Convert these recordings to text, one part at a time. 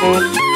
Thank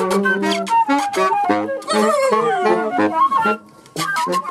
Thank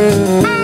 Música